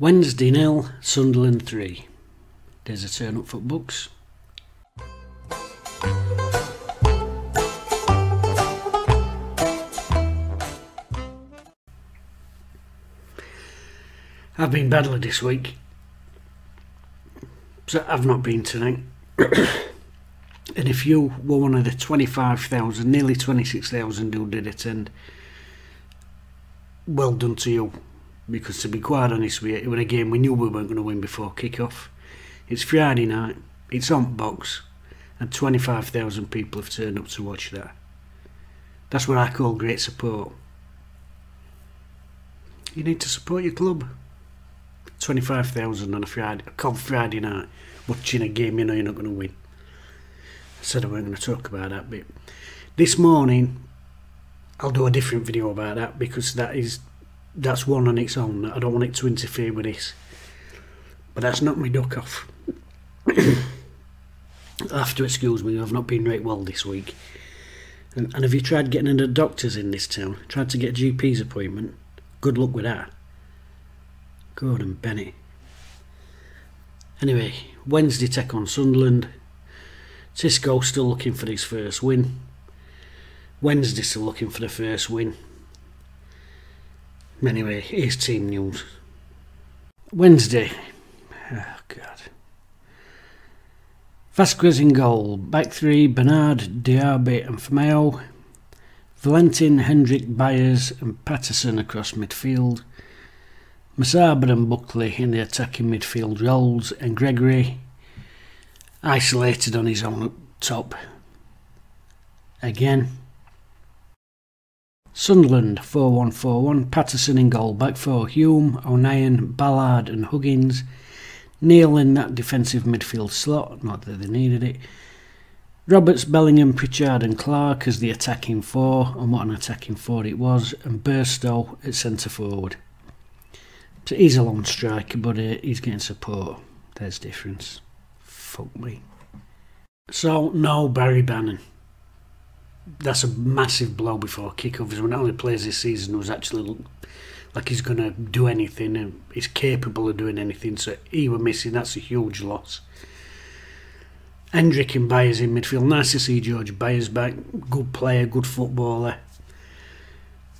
Wednesday nil, Sunderland 3. There's a turn up for books. I've been badly this week. So I've not been tonight. and if you were one of the 25,000, nearly 26,000 who did attend, well done to you. Because to be quite honest with you, it was a game we knew we weren't going to win before kick-off. It's Friday night, it's on box, and 25,000 people have turned up to watch that. That's what I call great support. You need to support your club. 25,000 on a Friday, a cold Friday night, watching a game you know you're not going to win. I said I weren't going to talk about that bit. This morning, I'll do a different video about that because that is that's one on its own. I don't want it to interfere with this. But that's not my duck off. I'll have to excuse me, I've not been right well this week. And, and have you tried getting into doctors in this town? Tried to get a GP's appointment? Good luck with that. Gordon Bennett. Anyway, Wednesday take on Sunderland. Xisco still looking for his first win. Wednesday still looking for the first win. Anyway, here's team news. Wednesday. Oh, God. Vasquez in goal. Back three, Bernard, Diaby and Famewo. Valentin, Hendrick, Byers and Paterson across midfield. Musaba and Buckley in the attacking midfield roles, and Gregory isolated on his own up top. Again. Sunderland 4 1 4 1. Patterson in goal. Back four Hume, O'Nien, Ballard, and Huggins. Neil in that defensive midfield slot, not that they needed it. Roberts, Bellingham, Pritchard, and Clarke as the attacking four, and what an attacking four it was, and Burstow at centre forward. So he's a long striker, but uh, he's getting support. There's difference. Fuck me. So, no Barry Bannon. That's a massive blow before kickoff. He not only plays this season, was actually like he's going to do anything and he's capable of doing anything. So he were missing. That's a huge loss. Hendrick and Byers in midfield. Nice to see George Byers back. Good player, good footballer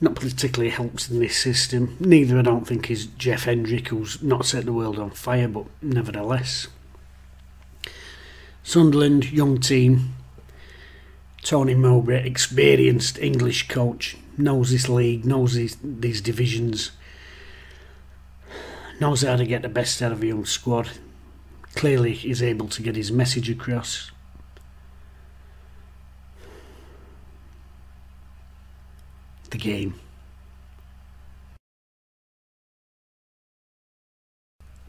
not particularly helps in this system. Neither, I don't think, is Jeff Hendrick, who's not set the world on fire, but nevertheless. Sunderland, young team. Tony Mowbray, experienced English coach, knows this league, knows these, these divisions, knows how to get the best out of a young squad. Clearly, is able to get his message across. the game.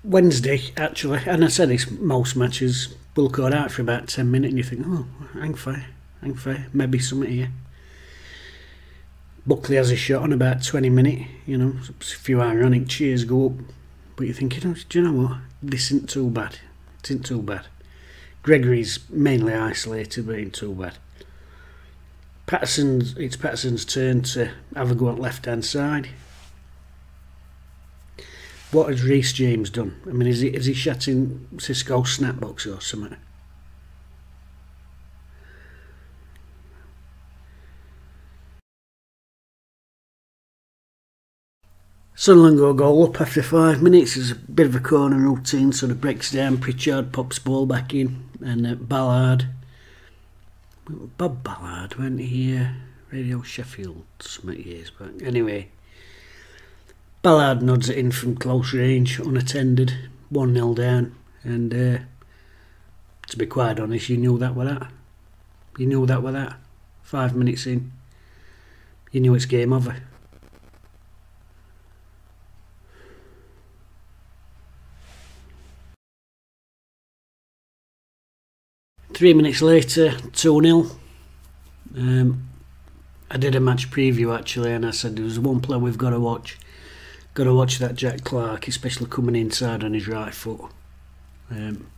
Wednesday, actually, and I said this most matches will go out for about 10 minutes and you think, oh, hang fire, hang fire, maybe something here. Buckley has a shot on about 20 minutes, you know, a few ironic cheers go up, but you're thinking, know, do you know what? This isn't too bad. It isn't too bad. Gregory's mainly isolated, but ain't too bad. Paterson's it's Paterson's turn to have a go at left hand side. What has Reece James done? I mean, is he is he shutting Xisco snapbox or something? Sunderland go goal up after five minutes. There's a bit of a corner routine, sort of breaks down. Pritchard pops ball back in, and uh, Ballard Bob Ballard went here, Radio Sheffield some years back. Anyway, Ballard nods it in from close range, unattended, 1 0 down, and uh, to be quite honest, you knew that were that. You knew that were that. Five minutes in, you knew it's game over. Three minutes later, 2 0. Um, I did a match preview actually, and I said there was one player we've got to watch. Got to watch that Jack Clarke, especially coming inside on his right foot. Um,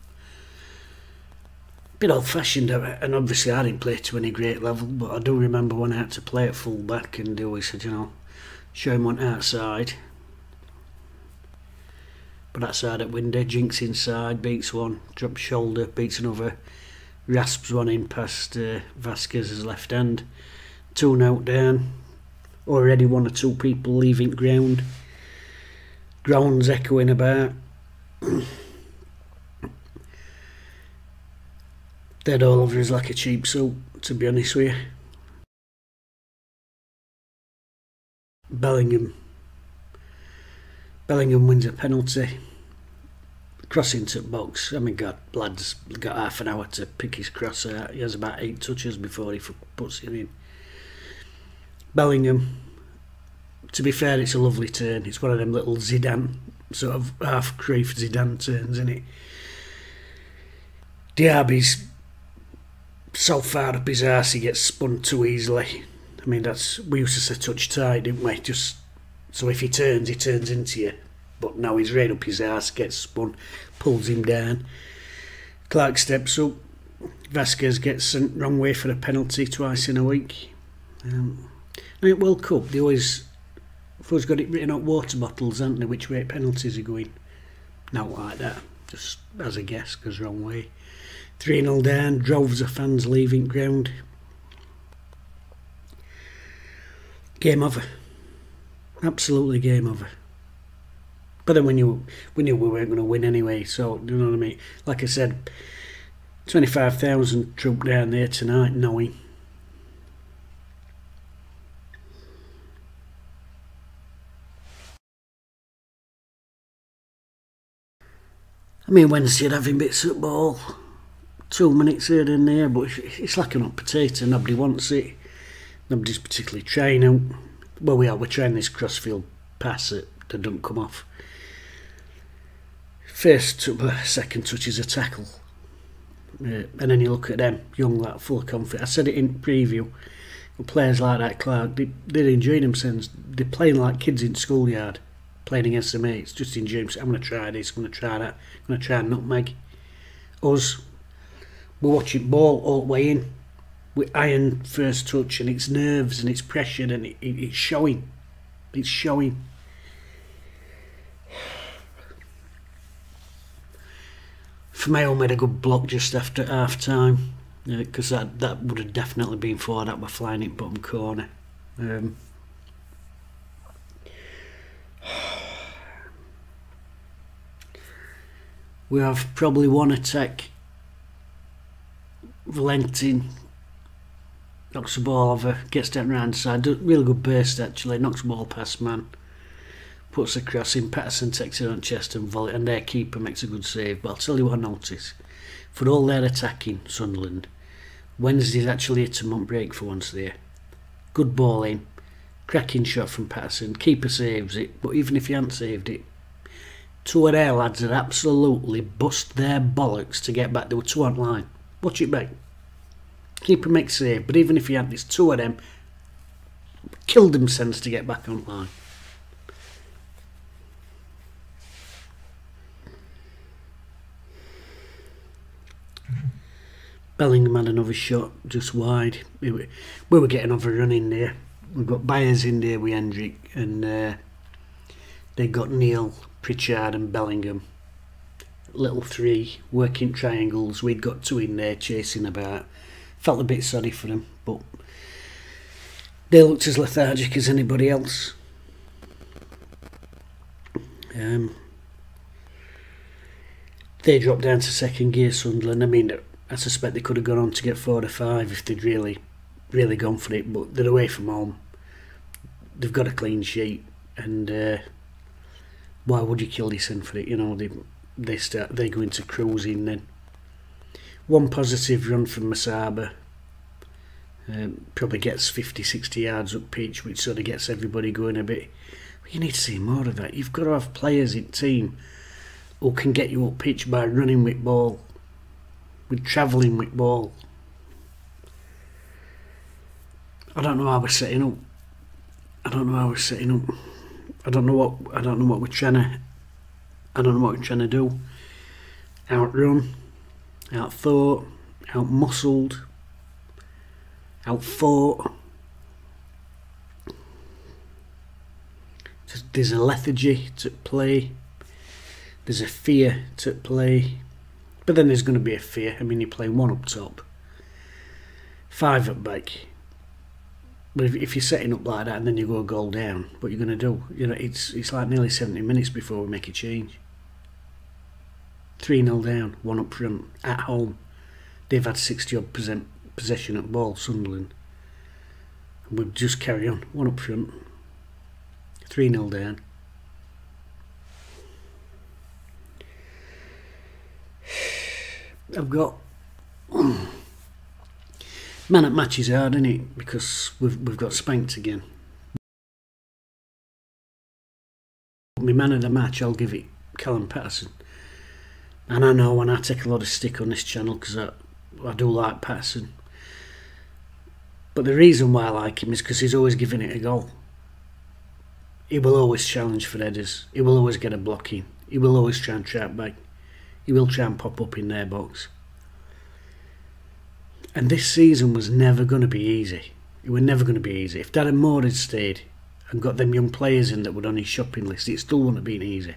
bit old fashioned, and obviously I didn't play to any great level, but I do remember when I had to play at full back, and they always said, you know, show him on outside. But outside at window, Jinks inside, beats one, drops shoulder, beats another, rasps one in past uh, Vasquez's left hand. Two out down. Already one or two people leaving ground. Ground's echoing about. Dead all over is like a cheap suit, to be honest with you. Bellingham. Bellingham wins a penalty. Crossing to box. I mean, God, lad's got half an hour to pick his cross out. He has about eight touches before he puts it in. Bellingham. To be fair, it's a lovely turn. It's one of them little Zidane, sort of half Cruyff Zidane turns, isn't it? Diaby's so far up his arse he gets spun too easily. I mean, that's we used to say touch tight, didn't we? Just so if he turns, he turns into you. But now he's right up his ass, gets spun, pulls him down. Clarke steps up. Vasquez gets sent wrong way for a penalty twice in a week. Um, at World Cup, they always, always got it written on water bottles, haven't they? Which way penalties are going? Not like that. Just as a guess, goes wrong way. 3 0 down, droves of fans leaving ground. Game over. Absolutely game over. But then when you we knew we weren't going to win anyway, so you know what I mean. Like I said, twenty five thousand troop down there tonight, knowing. I mean, Wednesday having bits of ball two minutes here and there, but it's like an hot potato. Nobody wants it. Nobody's particularly trying. Well, we are. We're trying this crossfield pass that, that don't come off. First, second touch is a tackle. Uh, and then you look at them, young, like full of confidence. I said it in preview. Players like that, Clarke, they, they're enjoying themselves. They're playing like kids in schoolyard, playing against their mates, just enjoying. I'm going to try this, I'm going to try that, I'm going to try nutmeg. Us, we're watching ball all the way in with iron first touch and its nerves and its pressure and it, it, it's showing. It's showing. Famewo made a good block just after half time because uh, that, that would have definitely been for that were flying in bottom corner. Um, we have probably one attack Valentin knocks the ball over, gets down round side, really good burst actually, knocks the ball past man, puts a cross in, Paterson takes it on chest and volley, and their keeper makes a good save. But I'll tell you what I notice, for all their attacking Sunderland, Wednesday's actually hit a month break for once there. Good ball in, cracking shot from Paterson, keeper saves it, but even if he hadn't saved it, two of their lads had absolutely bust their bollocks to get back. They were two on line. Watch it back. Keeper makes save, but even if he had this two of them, killed themselves to get back online. Bellingham had another shot just wide. We were, we were getting over running there. We've got Byers in there with Hendrick, and uh, they got Neil, Pritchard, and Bellingham little three working triangles. We'd got two in there chasing about. Felt a bit sorry for them, but they looked as lethargic as anybody else. Um, they dropped down to second gear, Sunderland. I mean, I suspect they could have gone on to get four or five if they'd really, really gone for it, but they're away from home. They've got a clean sheet, and uh, why would you kill this in for it? You know, they they start they go into cruising then. One positive run from Musaba um, probably gets 50 60 yards up pitch which sort of gets everybody going a bit But you need to see more of that you've got to have players in team who can get you up pitch by running with ball with travelling with ball I don't know how we're setting up I don't know how we're setting up I don't know what I don't know what we're trying to I don't know what we're trying to do. Outrun, out thought, out muscled, out fought. There's a lethargy to play. There's a fear to play, but then there's going to be a fear. I mean, you're playing one up top, five at back. But if, if you're setting up like that and then you go a goal down, what you're going to do? You know, it's it's like nearly 70 minutes before we make a change. 3 0 down, one up front, at home. They've had 60 odd percent possession at ball, Sunderland. And we'll just carry on, one up front, 3 0 down. I've got man at matches hard, isn't it? Because we've we've got spanked again. My man of the match, I'll give it Callum Paterson. And I know when I take a lot of stick on this channel because I, I do like Paterson. But the reason why I like him is because he's always giving it a goal. He will always challenge for headers. He will always get a blocking. He will always try and trap back. He will try and pop up in their box. And this season was never going to be easy. It was never going to be easy. If Darren Moore had stayed and got them young players in that were on his shopping list, it still wouldn't have been easy.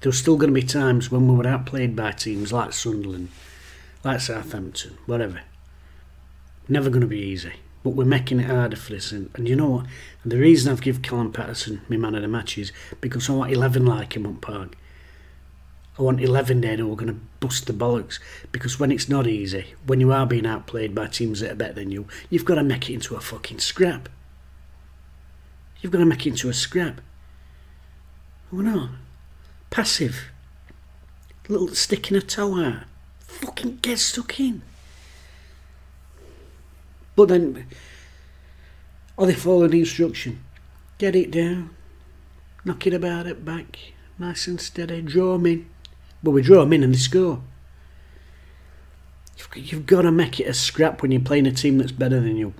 There was still going to be times when we were outplayed by teams like Sunderland, like Southampton, whatever. Never going to be easy. But we're making it harder for this. And, and you know what? And the reason I've given Callum Paterson my man of the match is because I want 11 like him on Park. I want 11 there who are going to bust the bollocks because when it's not easy, when you are being outplayed by teams that are better than you, you've got to make it into a fucking scrap. You've got to make it into a scrap. Oh no. Passive. Little stick in a toe out. Fucking get stuck in. But then, are they following the instruction? Get it down. Knock it about it back. Nice and steady. Draw in. But we draw them in and they score. You've, got to make it a scrap when you're playing a team that's better than you.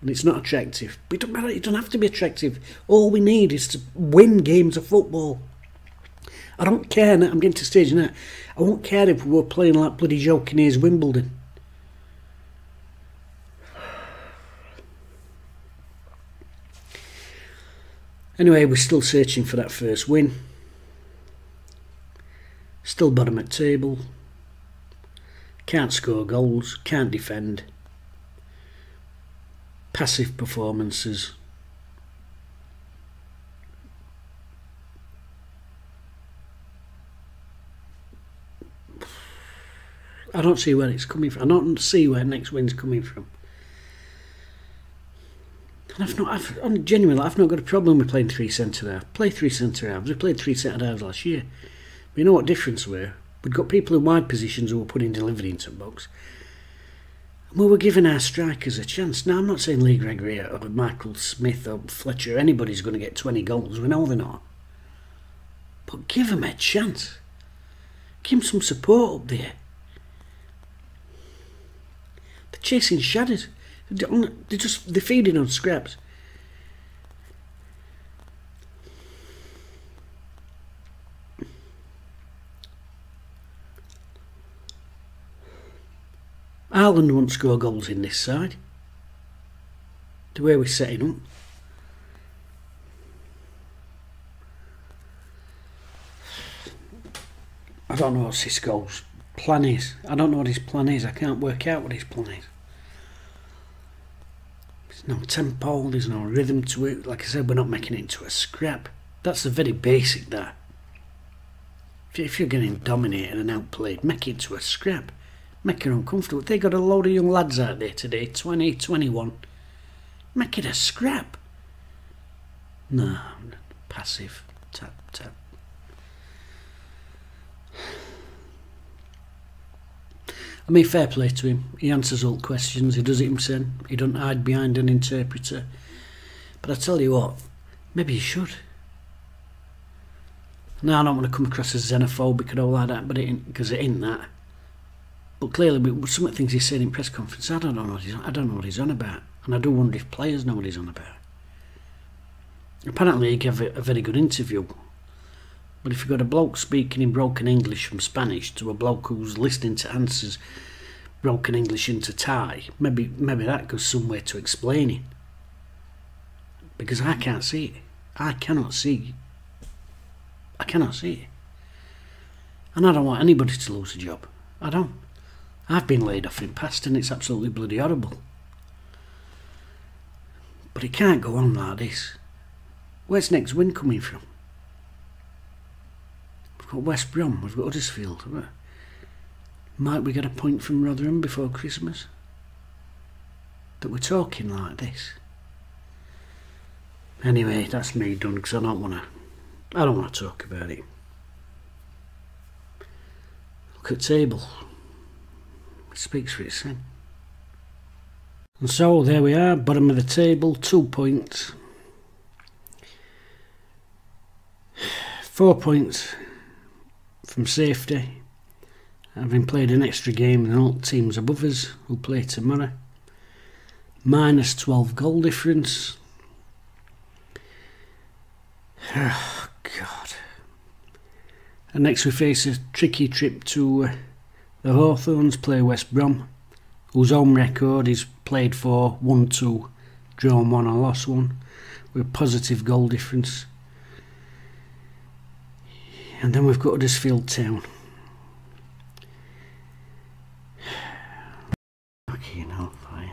And it's not attractive. But it doesn't matter, it doesn't have to be attractive. All we need is to win games of football. I don't care I'm getting to stage now. I won't care if we were playing like bloody Jokineers Wimbledon. Anyway, we're still searching for that first win. Still bottom at table. Can't score goals, can't defend. Passive performances. I don't see where it's coming from. I don't see where next win's coming from. And I've not, I've, genuinely, I've not got a problem with playing three centre halves. Play three centre halves. We played three centre halves last year. But you know what difference were? We'd got people in wide positions who were putting delivery into the box. And we were giving our strikers a chance. Now, I'm not saying Lee Gregory or Michael Smith or Fletcher, anybody's going to get 20 goals. We know they're not. But give them a chance. Give them some support up there. They're chasing shadows. They're just they're feeding on scraps. Ireland won't score goals in this side. The way we're setting up. I don't know what Xisco's plan is. I don't know what his plan is. I can't work out what his plan is There's no tempo, there's no rhythm to it. Like I said, we're not making it into a scrap. That's the very basic that. If you're getting dominated and outplayed, make it into a scrap. Make it uncomfortable. They got a load of young lads out there today, 20, 21. Make it a scrap. No, passive. Tap, tap. I mean, fair play to him. He answers all questions. He does it himself. He don't hide behind an interpreter. But I tell you what, maybe he should. Now I don't want to come across as xenophobic and all like that, but it because it ain't that. But clearly, some of the things he said in press conference, I don't know what he's I don't know what he's on about, and I do wonder if players know what he's on about. Apparently, he gave a very good interview but if you've got a bloke speaking in broken English from Spanish to a bloke who's listening to answers broken English into Thai, maybe maybe that goes somewhere to explaining. Because I can't see it. I cannot see I cannot see it. And I don't want anybody to lose a job. I don't. I've been laid off in past and it's absolutely bloody horrible. But it can't go on like this. Where's next win coming from? We've got West Brom, we've got Huddersfield. Might we get a point from Rotherham before Christmas? That we're talking like this. Anyway, that's me done because I don't want to. I don't want to talk about it. Look at table. Speaks for itself. And so there we are, bottom of the table, two points. Four points from safety, having played an extra game than all teams above us who play tomorrow. Minus 12 goal difference. Oh, God. And next we face a tricky trip to uh, the Hawthorns, play West Brom, whose home record is played for 1 2, drawn 1 and lost 1, with positive goal difference. And then we've got Huddersfield Town. Fucking hellfire.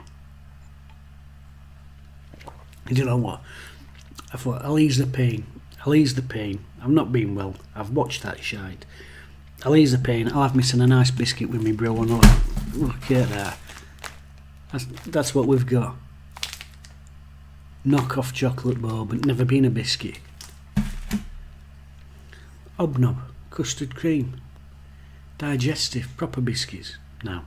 You know what? I thought I'll ease the pain. I'll ease the pain. I've not been well. I've watched that shite. I'll ease the pain. I'll have some a nice biscuit with me, bro. And look, look at that. That's, that's what we've got. Knock off chocolate bar, but never been a biscuit. Obnob, custard cream, digestive, proper biscuits. No.